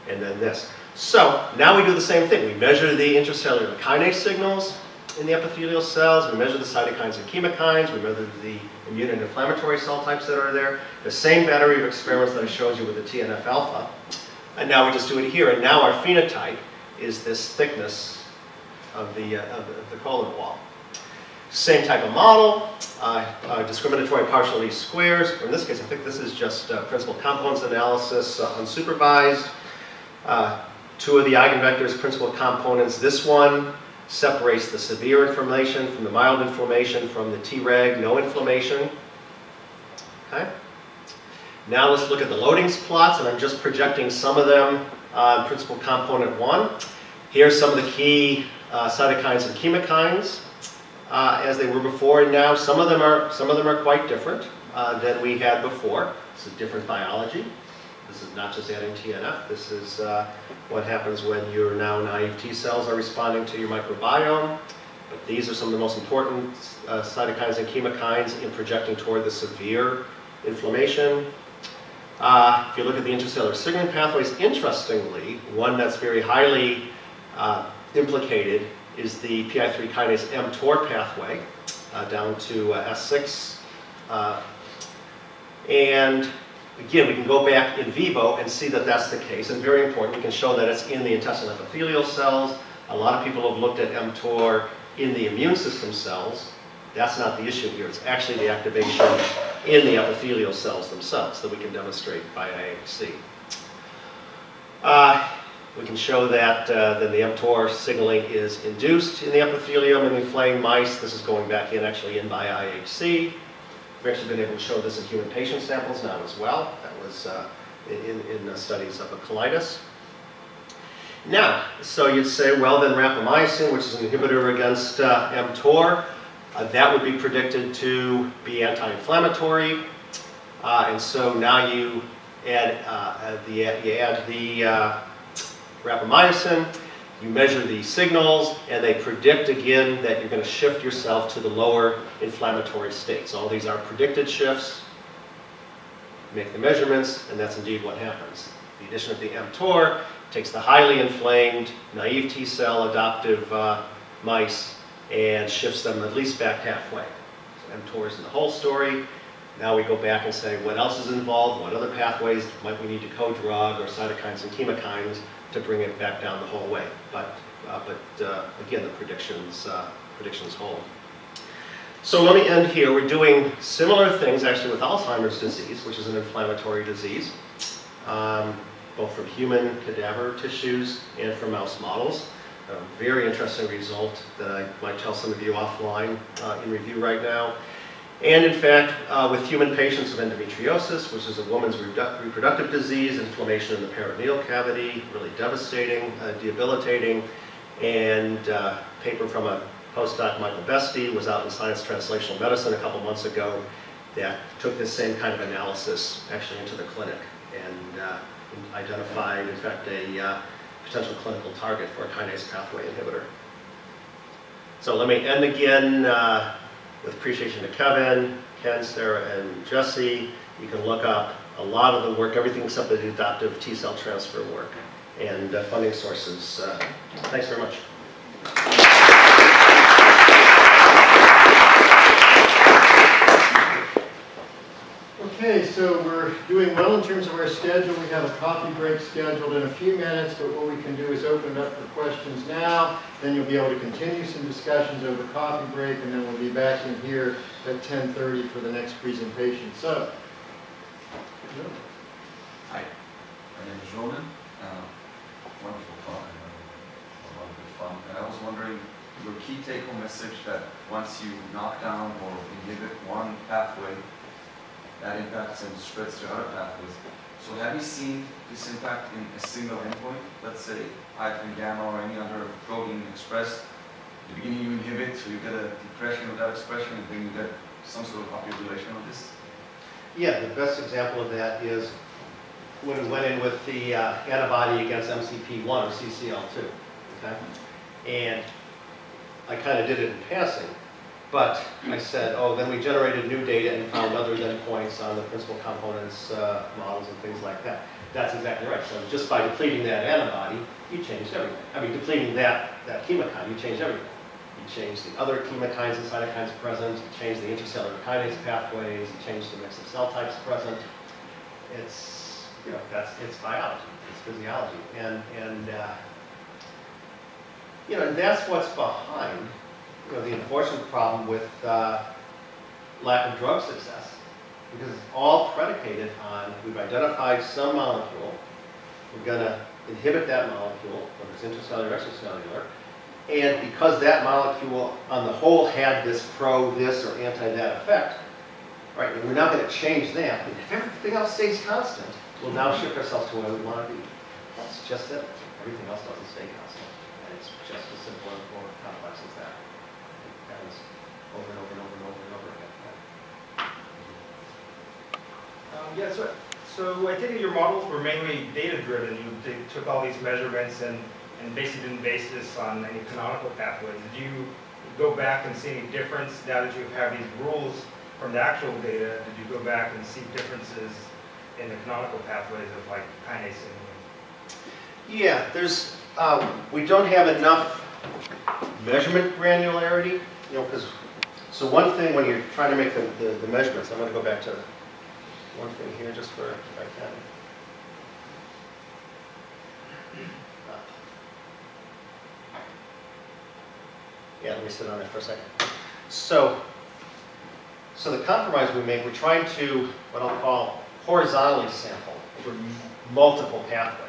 And then this. So now we do the same thing. We measure the intracellular kinase signals in the epithelial cells. We measure the cytokines and chemokines. We measure the immune and inflammatory cell types that are there. The same battery of experiments that I showed you with the TNF-alpha. And now we just do it here. And now our phenotype is this thickness of the, uh, of the colon wall. Same type of model, uh, uh, discriminatory partial least squares. In this case, I think this is just uh, principal components analysis uh, unsupervised. Uh, two of the eigenvectors, principal components. This one separates the severe inflammation from the mild inflammation from the Treg, no inflammation. Okay. Now let's look at the loadings plots, and I'm just projecting some of them on principal component one. Here's some of the key uh, cytokines and chemokines uh, as they were before and now. Some of them are, some of them are quite different uh, than we had before. This is different biology. This is not just adding TNF. This is uh, what happens when your now naive T cells are responding to your microbiome. But these are some of the most important uh, cytokines and chemokines in projecting toward the severe inflammation. Uh, if you look at the intracellular signaling pathways, interestingly, one that's very highly uh, implicated is the PI3 kinase mTOR pathway uh, down to uh, S6. Uh, and again, we can go back in vivo and see that that's the case. And very important, we can show that it's in the intestinal epithelial cells. A lot of people have looked at mTOR in the immune system cells. That's not the issue here. It's actually the activation in the epithelial cells themselves that we can demonstrate by IHC. Uh, we can show that uh, then the mTOR signaling is induced in the epithelium in inflamed mice. This is going back in actually in by IHC. We've actually been able to show this in human patient samples now as well. That was uh, in, in uh, studies of a colitis. Now, so you'd say, well then rapamycin, which is an inhibitor against uh, mTOR, uh, that would be predicted to be anti-inflammatory. Uh, and so now you add the, you add the rapamycin, you measure the signals, and they predict again that you're going to shift yourself to the lower inflammatory states. All these are predicted shifts. Make the measurements, and that's indeed what happens. The addition of the mTOR takes the highly inflamed, naive T cell adoptive uh, mice and shifts them at least back halfway. So mTOR is in the whole story. Now we go back and say, what else is involved? What other pathways might we need to co-drug or cytokines and chemokines to bring it back down the whole way? But, uh, but uh, again, the predictions, uh, predictions hold. So let me end here. We're doing similar things actually with Alzheimer's disease, which is an inflammatory disease, um, both from human cadaver tissues and from mouse models. A very interesting result that I might tell some of you offline uh, in review right now. And in fact, uh, with human patients with endometriosis, which is a woman's reproductive disease, inflammation in the peritoneal cavity, really devastating, uh, debilitating, and uh, paper from a postdoc Michael Besti was out in Science Translational Medicine a couple months ago that took this same kind of analysis actually into the clinic and uh, identified, in fact, a uh, potential clinical target for a kinase pathway inhibitor. So let me end again uh, with appreciation to Kevin, Ken, Sarah, and Jesse. You can look up a lot of the work, everything except the adaptive T-cell transfer work and uh, funding sources. Uh, thanks very much. Okay, so we're doing well in terms of our schedule. We have a coffee break scheduled in a few minutes, but what we can do is open it up for questions now. Then you'll be able to continue some discussions over coffee break, and then we'll be back in here at 10:30 for the next presentation. So, Hi, my name is Ronan. Uh, Wonderful talk, a lot of good fun. And I was wondering, your key take-home message that once you knock down or inhibit one pathway, that impacts and spreads to other pathways. So have you seen this impact in a single endpoint? Let's say IFN gamma or any other protein expressed. At the beginning you inhibit, so you get a depression of that expression, and then you get some sort of population of this. Yeah, the best example of that is when we went in with the uh, antibody against MCP1 or CCL2, okay? And I kind of did it in passing, but I said, oh, then we generated new data and found other endpoints on the principal components uh, models and things like that. That's exactly right. So just by depleting that antibody, you changed everything. I mean, depleting that, that chemokine, you changed everything. You changed the other chemokines and cytokines present, you changed the intracellular kinase pathways, you changed the mix of cell types present. It's, you know, that's, it's biology, it's physiology. And, and uh, you know, that's what's behind, you know, the enforcement problem with uh, lack of drug success. Because it's all predicated on, we've identified some molecule, we're gonna inhibit that molecule, whether it's intracellular or extracellular, and because that molecule on the whole had this pro this or anti that effect, right, and we're not going to change that, if everything else stays constant, we'll now shift ourselves to where we want to be. That's just it. Everything else doesn't stay constant. And it's just as simple and more complex as that. It happens over and over and over and over and over again. Um, yeah, so, so I think your models were mainly data-driven. You t- took all these measurements and, and basically didn't base this on any canonical pathways. Did you go back and see any difference now that you have these rules from the actual data? Did you go back and see differences in the canonical pathways of like kinase signaling? Yeah, there's, um, we don't have enough measurement granularity, you know, because, so one thing when you're trying to make the, the, the measurements, I'm going to go back to one thing here just for, if I can. Yeah, let me sit on it for a second. So, so the compromise we make, we're trying to, what I'll call horizontally sample over multiple pathways.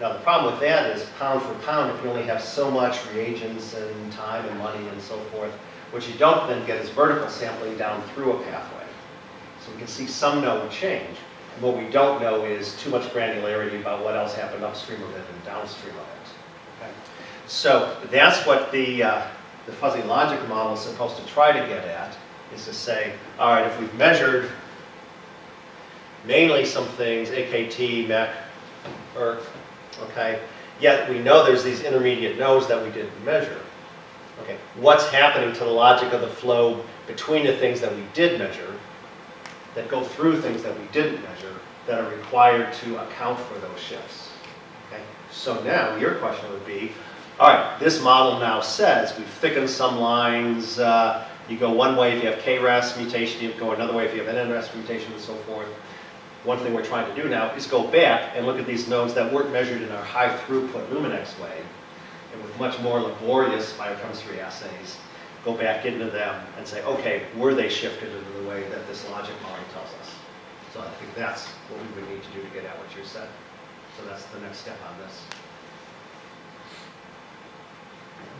Now, the problem with that is pound for pound, if you only have so much reagents and time and money and so forth, what you don't then get is vertical sampling down through a pathway. So we can see some known change. And what we don't know is too much granularity about what else happened upstream of it and downstream of it. Okay? So that's what the, uh, the fuzzy logic model is supposed to try to get at, is to say, all right, if we've measured mainly some things, AKT, MEC, ERK, okay, yet we know there's these intermediate nodes that we didn't measure. Okay, what's happening to the logic of the flow between the things that we did measure that go through things that we didn't measure that are required to account for those shifts. Okay? So now your question would be, all right, this model now says we've thickened some lines, uh, You go one way if you have KRAS mutation, you go another way if you have an NRAS mutation and so forth. One thing we're trying to do now is go back and look at these nodes that weren't measured in our high throughput Luminex way, and with much more laborious biochemistry assays, go back into them and say, okay, were they shifted in the way that this logic model tells us? So I think that's what we would need to do to get at what you said. So that's the next step on this.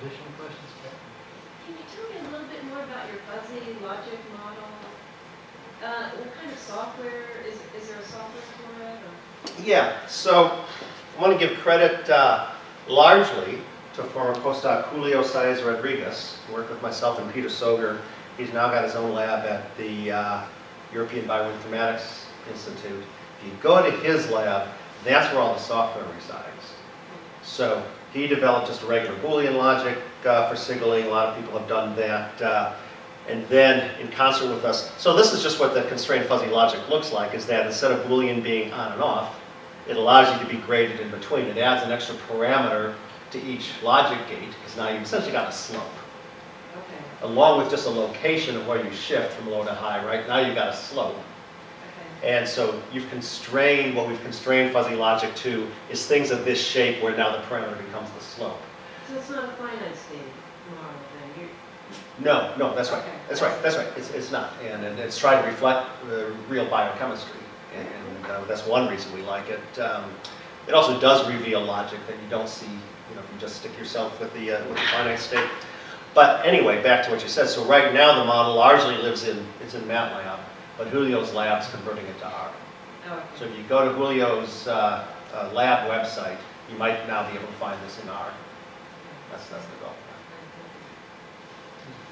Additional questions? Kevin? Can you tell me a little bit more about your fuzzy logic model? Uh, what kind of software, is, there a software for it? Yeah, so I want to give credit uh, largely to former postdoc Julio Saez Rodriguez, who worked with myself and Peter Soger. He's now got his own lab at the uh, European Bioinformatics Institute. If you go to his lab, that's where all the software resides. So he developed just a regular Boolean logic uh, for signaling. A lot of people have done that. And then in concert with us, so this is just what the constrained fuzzy logic looks like, is that instead of Boolean being on and off, it allows you to be graded in between. It adds an extra parameter to each logic gate, because now you've essentially got a slope. Okay, Along with just a location of where you shift from low to high, right? Now you've got a slope. okay. And so you've constrained, what we've constrained fuzzy logic to is things of this shape where now the parameter becomes the slope. So it's not a finite state model then, you No, no, that's right. That's right, that's right. It's, it's not. And, and it's trying to reflect the real biochemistry. And, and uh, that's one reason we like it. Um, it also does reveal logic that you don't see, you know, if you just stick yourself with the, uh, with the finite state. But anyway, back to what you said. So right now the model largely lives in, it's in MATLAB, but Julio's lab's converting it to R. oh. So if you go to Julio's uh, uh, lab website, you might now be able to find this in R. That's, that's the goal.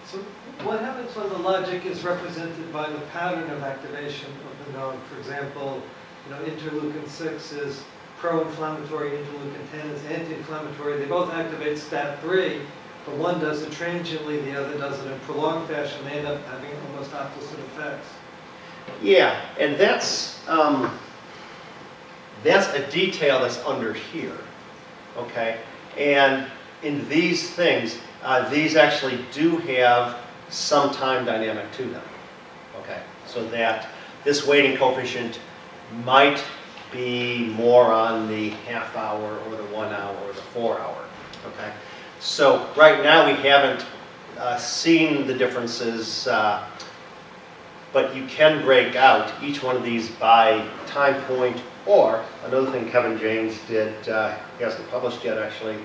So what happens when the logic is represented by the pattern of activation of the node? For example, you know, interleukin 6 is pro-inflammatory, interleukin 10 is anti-inflammatory. They both activate STAT3, but one does it transiently, the other does it in prolonged fashion. They end up having almost opposite effects. Yeah, and that's, um, that's a detail that's under here, okay? And in these things, uh, these actually do have some time dynamic to them, okay? So that this weighting coefficient might be more on the half hour or the one hour or the four hour, okay? So right now, we haven't uh, seen the differences uh, but you can break out each one of these by time point, or another thing Kevin James did, uh, he hasn't published yet actually,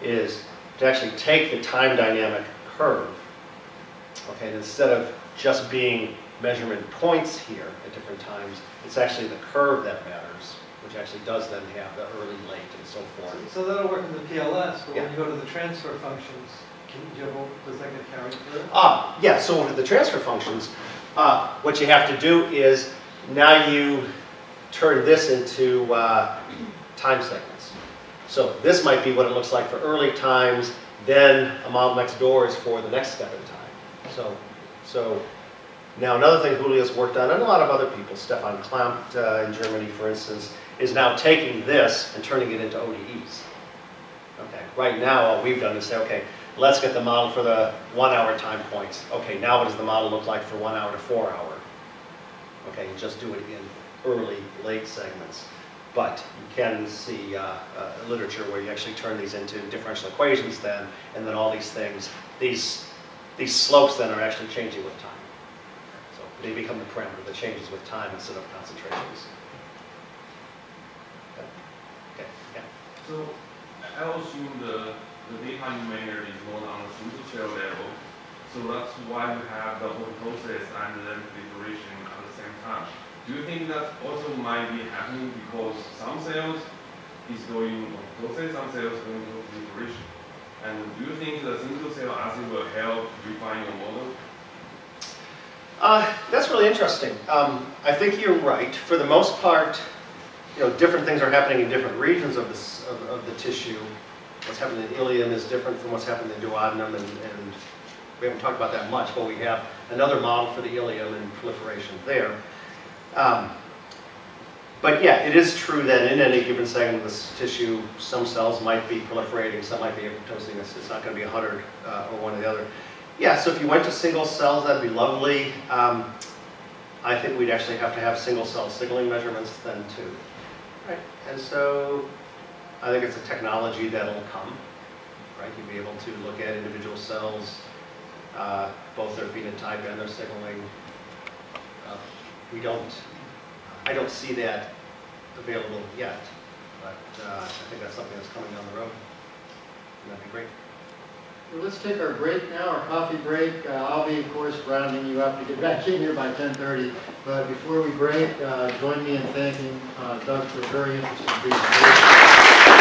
is to actually take the time dynamic curve, okay, and instead of just being measurement points here at different times, it's actually the curve that matters, which actually does then have the early, late, and so forth. So that'll work in the PLS, but when you go to the transfer functions, can you, does that get carried through? Ah, yeah, so with the transfer functions, uh, what you have to do is now you turn this into uh, time segments. So this might be what it looks like for early times, then a model next door is for the next step in time. So, so now another thing Julio's worked on, and a lot of other people, Stefan Klampt uh, in Germany, for instance, is now taking this and turning it into ODEs. Okay, right now, all we've done is say, okay, let's get the model for the one hour time points. Okay, now what does the model look like for one hour to four hour? Okay, just do it in early, late segments. But you can see uh, uh, literature where you actually turn these into differential equations then, and then all these things, these, these slopes then are actually changing with time. So they become the parameter that changes with time instead of concentrations. Okay, okay, yeah. So I assume the, the data you measure is not on a single cell level. So that's why you have the whole process and then deliberation at the same time. Do you think that also might be happening because some cells is going on process, some cells going to deliberation? And do you think the single cell assay will help refine your model? Uh, that's really interesting. Um, I think you're right. For the most part, you know, different things are happening in different regions of, this, of, of the tissue. What's happening in ileum is different from what's happening in the duodenum, and, and we haven't talked about that much, but we have another model for the ileum and proliferation there. Um, but yeah, it is true that in any given segment of this tissue, some cells might be proliferating, some might be apoptosing. It's, it's not going to be 100 uh, or one or the other. Yeah, so if you went to single cells, that'd be lovely. Um, I think we'd actually have to have single cell signaling measurements then too. Right, and so I think it's a technology that'll come, right? You'll be able to look at individual cells, uh, both their phenotype and their signaling. We don't, I don't see that available yet, but uh, I think that's something that's coming down the road. And that'd be great. Well, let's take our break now, our coffee break. Uh, I'll be, of course, rounding you up to get back in here by 10:30. But before we break, uh, join me in thanking uh, Doug for a very interesting presentation.